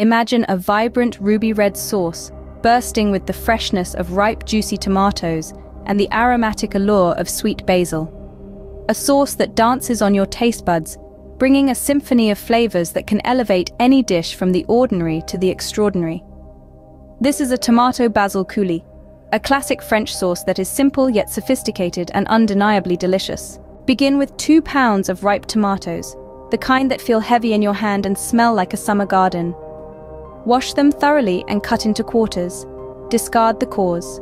Imagine a vibrant ruby red sauce, bursting with the freshness of ripe juicy tomatoes and the aromatic allure of sweet basil. A sauce that dances on your taste buds, bringing a symphony of flavors that can elevate any dish from the ordinary to the extraordinary. This is a tomato basil coulis, a classic French sauce that is simple yet sophisticated and undeniably delicious. Begin with two pounds of ripe tomatoes, the kind that feel heavy in your hand and smell like a summer garden. Wash them thoroughly and cut into quarters. Discard the cores.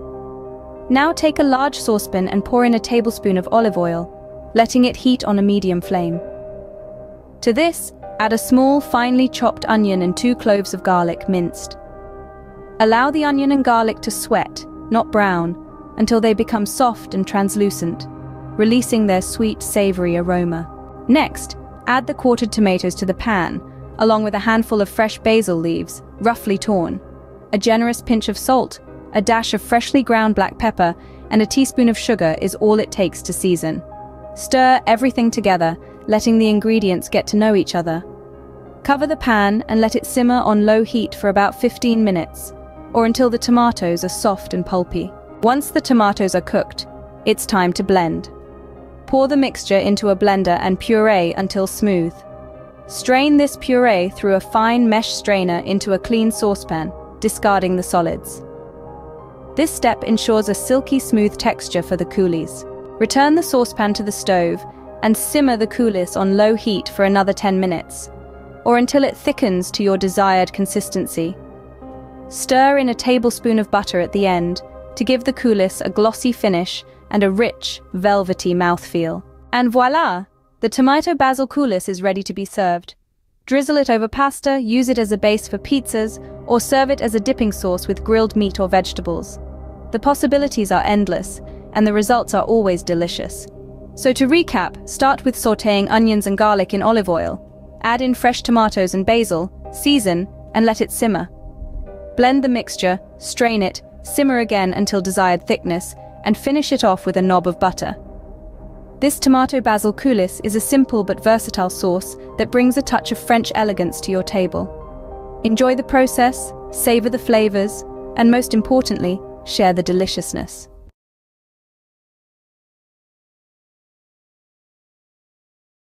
Now take a large saucepan and pour in a tablespoon of olive oil, letting it heat on a medium flame. To this, add a small, finely chopped onion and two cloves of garlic minced. Allow the onion and garlic to sweat, not brown, until they become soft and translucent, releasing their sweet, savory aroma. Next, add the quartered tomatoes to the pan, along with a handful of fresh basil leaves, roughly torn, a generous pinch of salt, a dash of freshly ground black pepper, and a teaspoon of sugar is all it takes to season. Stir everything together, letting the ingredients get to know each other. Cover the pan and let it simmer on low heat for about 15 minutes, or until the tomatoes are soft and pulpy. Once the tomatoes are cooked, it's time to blend. Pour the mixture into a blender and puree until smooth. Strain this puree through a fine mesh strainer into a clean saucepan, discarding the solids. This step ensures a silky smooth texture for the coulis. Return the saucepan to the stove and simmer the coulis on low heat for another 10 minutes, or until it thickens to your desired consistency. Stir in a tablespoon of butter at the end to give the coulis a glossy finish and a rich, velvety mouthfeel. And voila! The tomato basil coulis is ready to be served. Drizzle it over pasta, use it as a base for pizzas, or serve it as a dipping sauce with grilled meat or vegetables. The possibilities are endless, and the results are always delicious. So to recap, start with sautéing onions and garlic in olive oil. Add in fresh tomatoes and basil, season, and let it simmer. Blend the mixture, strain it, simmer again until desired thickness, and finish it off with a knob of butter. This tomato basil coulis is a simple but versatile sauce that brings a touch of French elegance to your table. Enjoy the process, savor the flavors, and most importantly, share the deliciousness.